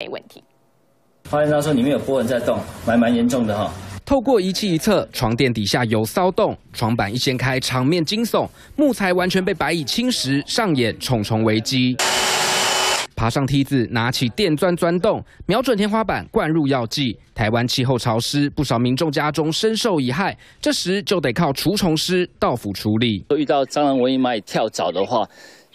没问题。发现他说里面有波纹在动，蛮蛮严重的哈。透过仪器一测，床垫底下有骚动，床板一掀开，场面惊悚，木材完全被白蚁侵蚀，上演重重危机。爬上梯子，拿起电钻钻洞，瞄准天花板，灌入药剂。台湾气候潮湿，不少民众家中深受蚁害，这时就得靠除虫师到府处理。遇到蟑螂、蚊蝇、蚂蚁跳蚤的话，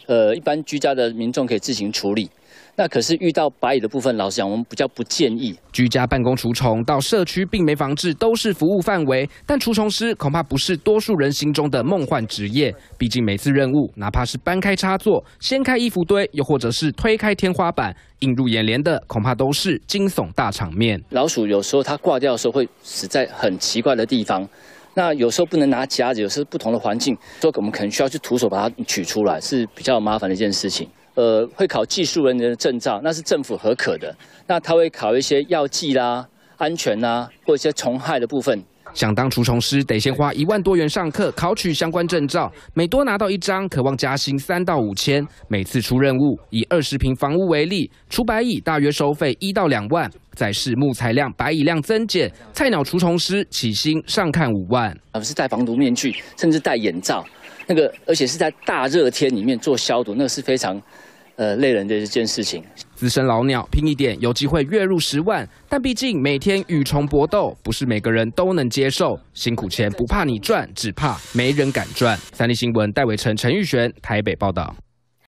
呃，一般居家的民众可以自行处理。那可是遇到白蚁的部分，老实讲，我们比较不建议居家办公除虫到社区病媒防治都是服务范围，但除虫师恐怕不是多数人心中的梦幻职业。毕竟每次任务，哪怕是搬开插座、掀开衣服堆，又或者是推开天花板，映入眼帘的恐怕都是惊悚大场面。老鼠有时候它挂掉的时候会死在很奇怪的地方，那有时候不能拿夹子，有时候不同的环境，所以我们可能需要去徒手把它取出来，是比较麻烦的一件事情。呃，会考技术人员的证照，那是政府核可的。那他会考一些药剂啦、安全呐，或一些虫害的部分。想当除虫师，得先花一万多元上课，考取相关证照。每多拿到一张，渴望加薪三到五千。每次出任务，以二十平房屋为例，除白蚁大约收费一到两万。再是木材量、白蚁量增减，菜鸟除虫师起薪上看五万。而是戴防毒面具，甚至戴眼罩。那个，而且是在大热天里面做消毒，那个是非常，呃，累人的一件事情。资深老鸟拼一点，有机会月入十万，但毕竟每天与虫搏斗，不是每个人都能接受。辛苦钱不怕你赚，只怕没人敢赚。三立新闻戴伟成、陈玉璇台北报道。